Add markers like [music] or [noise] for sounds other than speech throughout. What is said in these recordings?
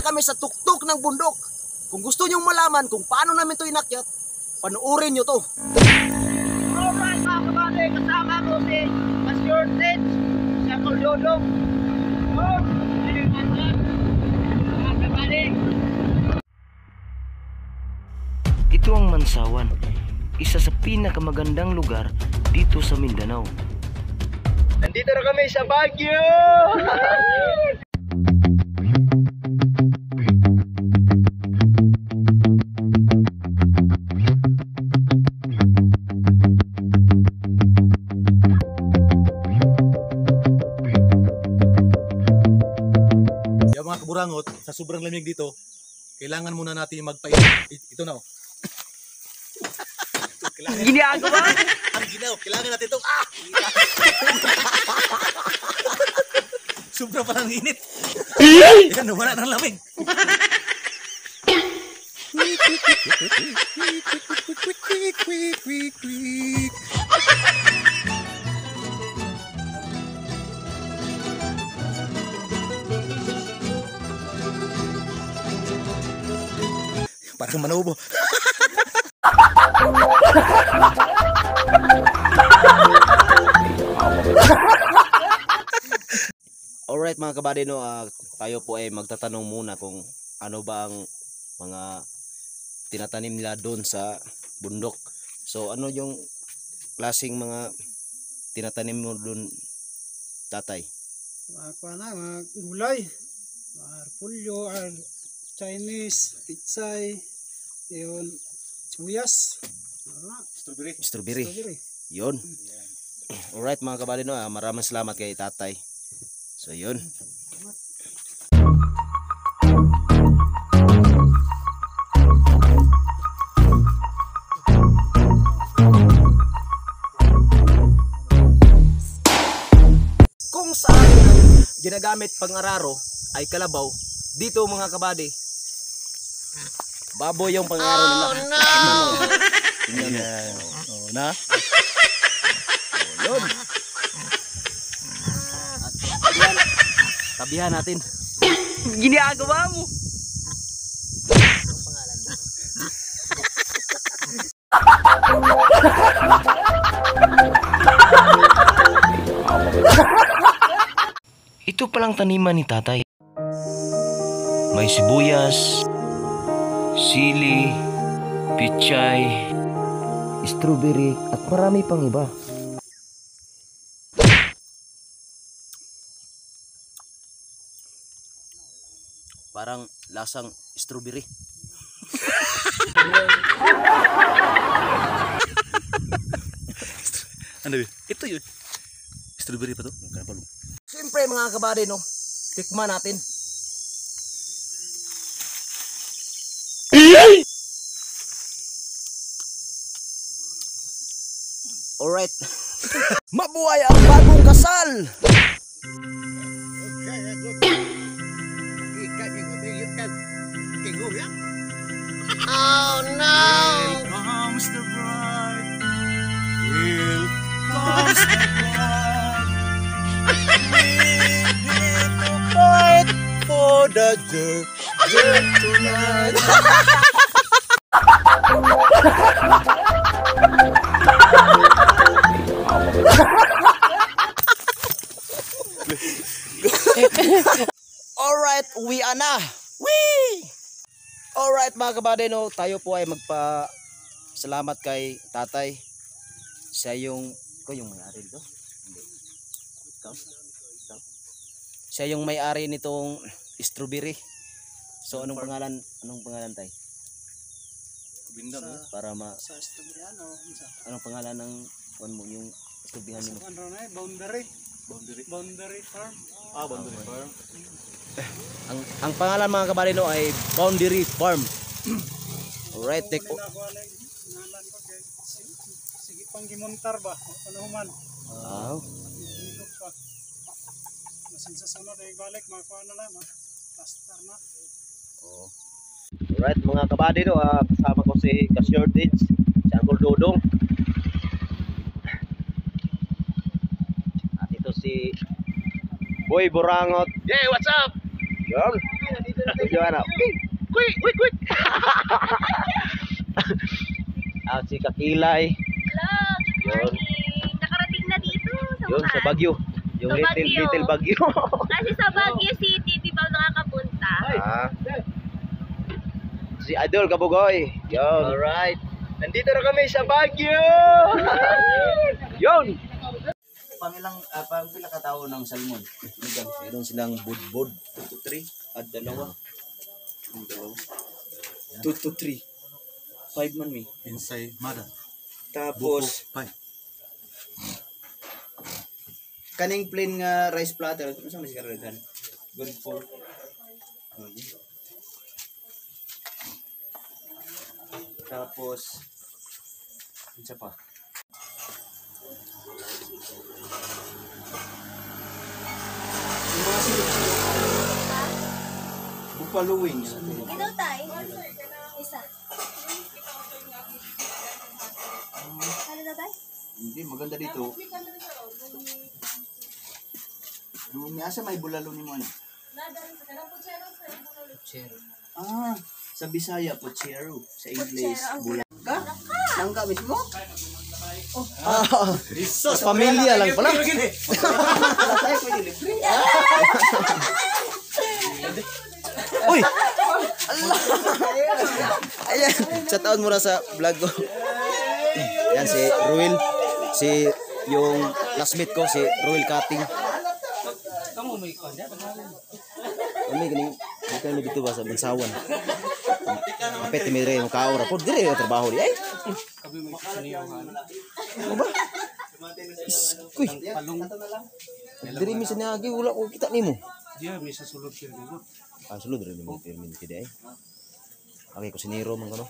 na kami sa tuktok ng bundok. Kung gusto nyong malaman kung paano namin to inakyat, panuorin nyo to. Alright mga kabady, kasama ko si Pastor Ted, sa Kuldodong. Oh, ayun mga mga kabady. Ito ang Mansawan, isa sa pinakamagandang lugar dito sa Mindanao. Nandito na kami sa Baguio! Sa sobrang lamig dito, kailangan muna natin magpainit. Ito na oh. [laughs] kailangan, Ginagawa! ang ginaw, kailangan natin ito. Ah! [laughs] Sobra pa ng init. [laughs] Yan, wala ng lamig. Parang manubo. Alright mga kabady, no, ah, tayo po ay magtatanong muna kung ano ba ang mga tinatanim nila doon sa bundok. So ano yung klaseng mga tinatanim mo doon, tatay? mga kuha na, mga gulay, mga repulyo, ah, Chinese, pitsay, yun, sibuyas, Strawberry. Strawberry. strawberry. Yun. [clears throat] Alright mga kabady, no, ah, maraming salamat kay tatay. So yun. Kung saan ang ginagamit pang araro ay kalabaw, dito mga kabady, Baboy yung pangaraw nila. Oh no! Tingnan mo. Oh, na? Yun. At tabihan, tabihan natin. Ginagawa mo! Ito palang taniman ni tatay. May sibuyas, sili, pichay, strawberry at marami pang iba. Parang lasang strawberry. Ano yun? Ito yun. Strawberry pa to? Kanapalo. siyempre mga kabady, no, tikman natin. Alright. [laughs] Mabuhay ang bagong kasal! Comes [laughs] the bride. Will comes the bride. We fight for the girl tonight. [laughs] uwi na. Wee! Alright mga kabady, no, tayo po ay magpa salamat kay tatay. Siya yung, ko yung may-ari dito? Hindi. Ikaw? Ikaw? Siya yung may-ari nitong strawberry. So anong pangalan, anong pangalan tay? Bindang. Sa, Para ma, sa strawberry, ano, sa, anong pangalan ng, ano mo, yung strawberry sa mo? ano na, eh, boundary, Boundary. boundary farm. Ah, boundary farm. Ang, ang pangalan mga kabady, no, ay Boundary Farm. Alright, take, kay, sige, pang gimontar ba, ano man, Wow. Masin sa sunod, ay balik, makuha na lang, pastor na. Alright mga kabady no, ah, kasama ko si Ka-Shortage, si Uncle Dodong. At ito si Boy Burangot. Hey, what's up? Yun. Ano. Quick, quick, quick. ah, si Kakilay. Hello, good morning. Nakarating na dito sa Yun, sa. Bagyo. Yung Sa little, Baguio. little Bagyo. [laughs] Kasi sa Baguio City, di ba nakakapunta? ah. Si Adol Kabugoy. Yun. Alright. Nandito na kami sa Baguio. [laughs] Yun. Pangilang, uh, pang pila ka tao ng salmon? Meron silang budbud. 2 to 3 at dalawa. Ang dalawa. 2 to 3. 5 man mi. Inside Mada. Tapos, Bye. kaning plain nga rice platter, ano sa mas karaghan? Good for. Oh, yeah. Tapos, isa pa. Yung mga wings. Ito tayo. Isa. Ano na tayo? Hindi, maganda dito. Yung nasa may bulalo ni mo ano? Ah, sa Bisaya, pochero. Sa English, bulalo. Ka? Nangka mismo? Ah, pamilya lang pala. Pwede libre. [laughs] Uy! Ayan, shout out muna sa vlog ko. Yan si Ruel, si yung classmate ko si Ruel Cutting. Kami ganing di kami dito ba sa Bansawan. Kapit mi rin mo kaora po dire yung trabaho di ay. Ano ba? Kuy. Diri mi sa niagi wala ko kita nimo. Dia bisa sulod siya Ah, sulod rin mo permin kidi ay. Okay, ko siniro man kono.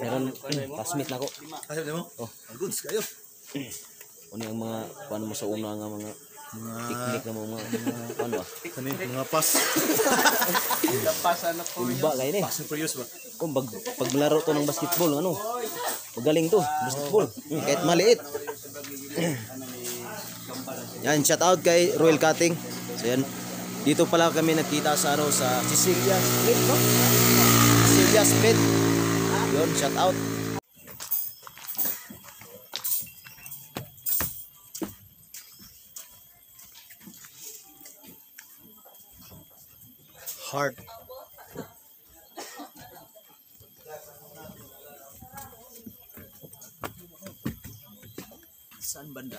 Meron classmate na ko. Din mo? Oh. Ang goods kayo. [clears throat] Ano yung mga paano mo sa una nga mga Mga technique na mga mga paano ah. [laughs] kani mga pass. [laughs] Iba kayo ni. Pass and pre-use ba? Kung pag pag malaro to ng basketball ano. Magaling to, basketball. Hmm, kahit maliit. yan, shout out kay Royal Cutting. So yan. Dito pala kami nakita sa ano sa Cecilia Split, no? Cecilia Split. Yun, shout out. Heart. Saan banda?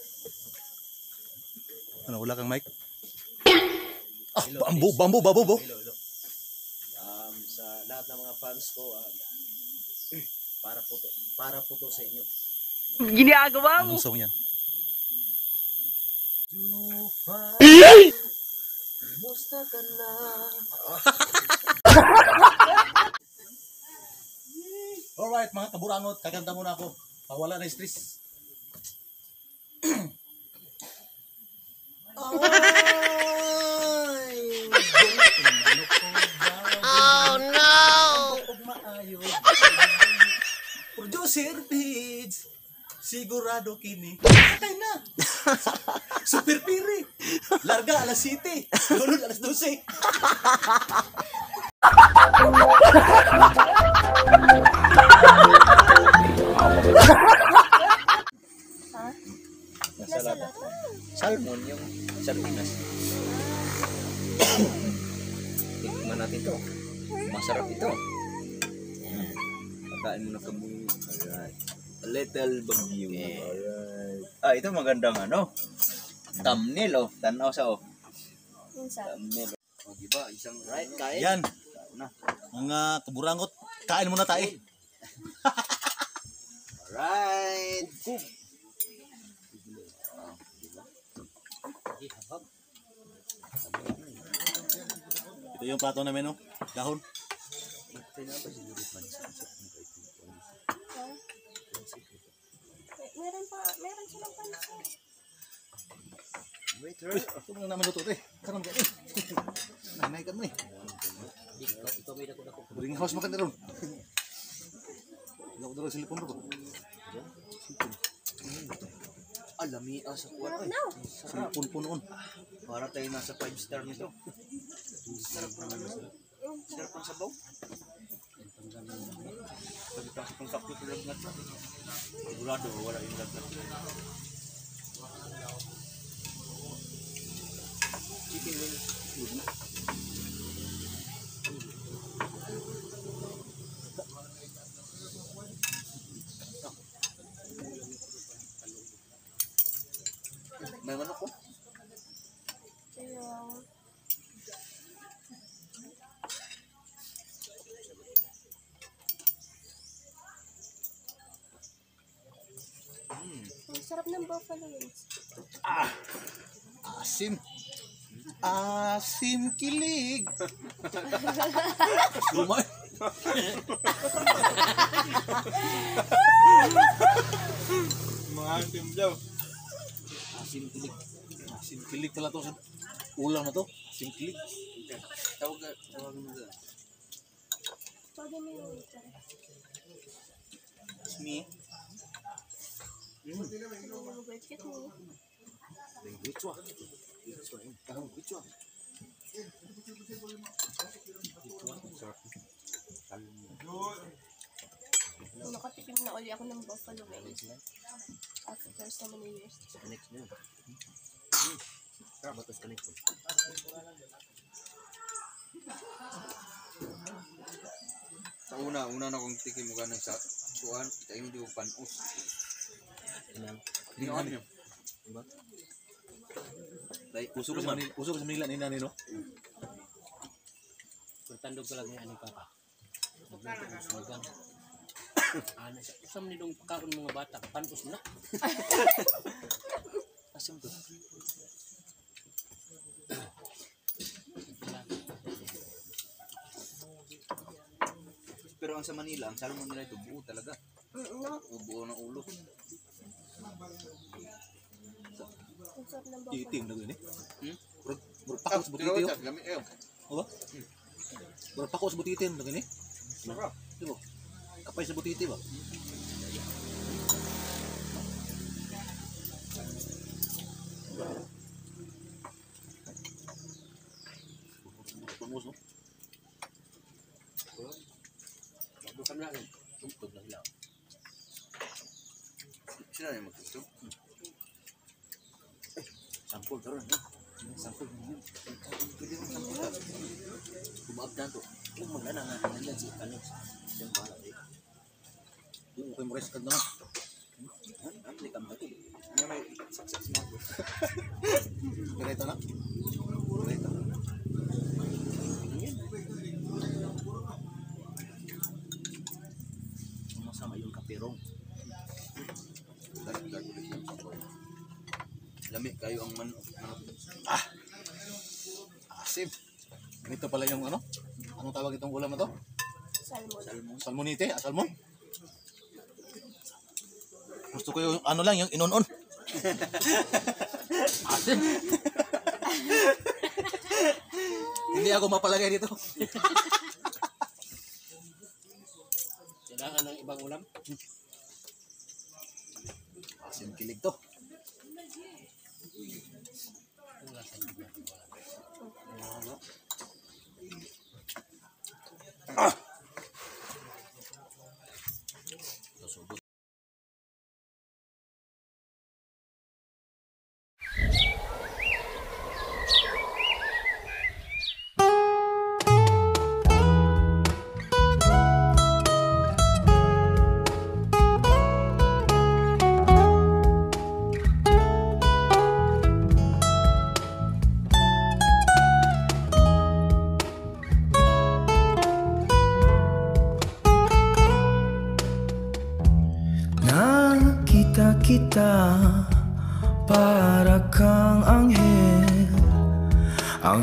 Ano, wala kang mic? Ah, bambu, bambu, bambu, bo. Um, sa lahat ng mga fans ko, um, para po to, para po to sa inyo. Ginagawa mo. Anong song yan? Musta ka na? Alright, mga kaburangot, kaganda muna ako. Pawala na yung stress. [clears throat] Oh no! Producer Beats, sigurado kini. Patay na. [laughs] Super piri. Larga alas 7. Lunod alas 12. Nasa lata. Salmon yung sardinas. Tikman natin to. Masarap ito. Pagkain mo na kami. Alright. A little bagyo. Alright. Ah, ito magandang ano. Thumbnail oh. Tanaw sa oh. Minsan. O, diba? Isang Right, kain. Yan. Mga kaburangot, kain muna tayo. Alright. Ito yung plato namin, no? Dahon. Meron pa, meron silang pansin. Wait, sir. Ito muna namin luto, te. Karam ka, eh. [laughs] Nanay ka mo, eh. Bring house makan ron. Wala ko dala silipon ko. Alami ah, sa kuwan. Sarap Ay, na. Silipon po noon. para tayo nasa 5 star nito. Sarap naman. Sarap ang sabaw. Pagkatapos kung sakto sa lagnat na. Sigurado, wala yung lagnat. Chicken wings. May manok ko. Kaya, ang sarap ng buffalo wings. Asim. Asim kilig. [laughs] Lumay. Mga asim daw. Asim kilig. Asim kilig pala to. Ulam na to. Asim kilig. Tawag tawag mo na. Pwede mo yung waiter. Me. Pwede mo budget mo. Nakatikim na uli ako ng buffalo wings. After so many years. Connect na. Sarap batas connect ko. Sa una, una na kong tikim mo ganang sa kuan, kita yung di ko panos. Hindi ano yun. Dahil Puso ko sa Manila, puso ko sa Manila ni nani no. Tandog ko lang ni ani papa. Nagluto ng sinigang. Ano sa isang nilong pagkaon mga bata, pantos na. Asam to. Pero ang sa Manila, ang salmon nila ito buo talaga. Mm, O buo ng ulo. Itim na gini. Hmm? Bro, bro pakos butiti yo. Gamit kayo. Oba? Bro pakos butiti na gini. Sarap. Diba? Kapay sa butiti ba? Pungos no? Bago kami lang, tugtog na hilaw. Sila na yung magtuto. Sampol karon. eh. Sampol. Pwede mo sampulan. Kumaab na to. Kung magana nga nandiyan si Alex. Yung bala eh. Yung okay mo rest na. Ang likam na to. Ano may success mo? Direto na. Direto. Masama yung kapirong. Dagdag ulit yung sabaw. Lami kayo ang manok. Asim. Ganito pala yung ano? Anong tawag itong ulam na to? Salmon. Salmonite? Ah, salmon? Gusto ko yung ano lang, yung inon-on. Asim. Hindi ako mapalagay dito. Kailangan ng ibang ulam. Asim kilig to. Ang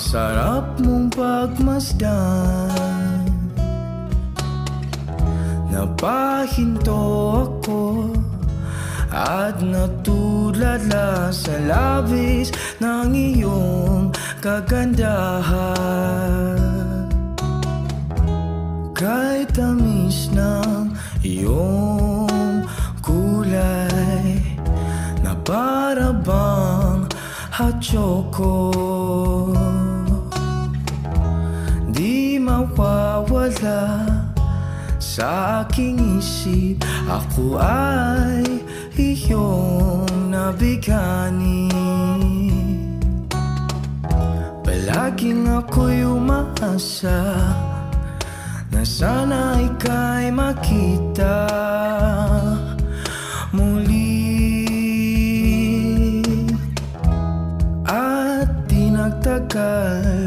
sarap mong pagmasdan. Napahinto ako At natulala sa labis ng iyong kagandahan. Kay tamis ng iyong kulay Na para bang hot choco mawawala sa aking isip Ako ay iyong nabigani. Palaging ako'y umaasa na sana ika'y makita. Muli At di nagtagal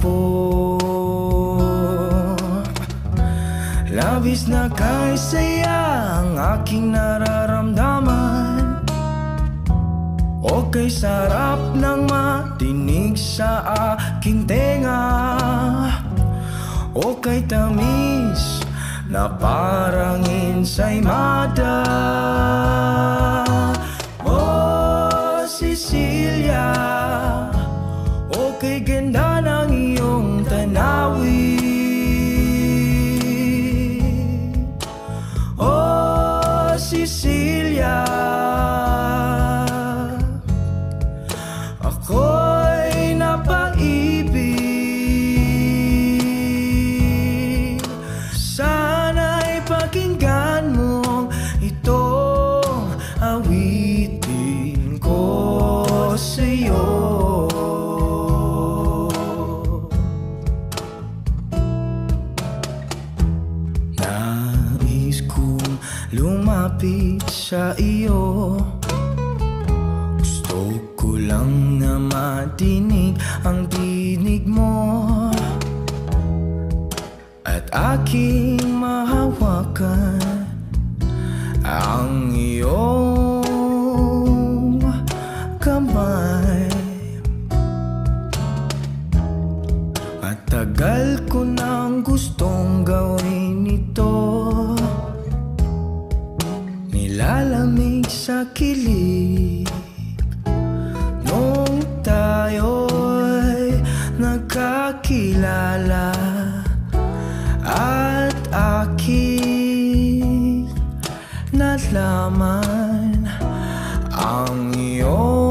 nagkatagpo Labis na kay saya ang aking nararamdaman. O kay sarap ng matinig sa aking tenga. O kay tamis na parang ensaymada O sa iyo. Gusto ko lang na matinig ang tinig mo. At aking mahawakan nalaman Ang iyong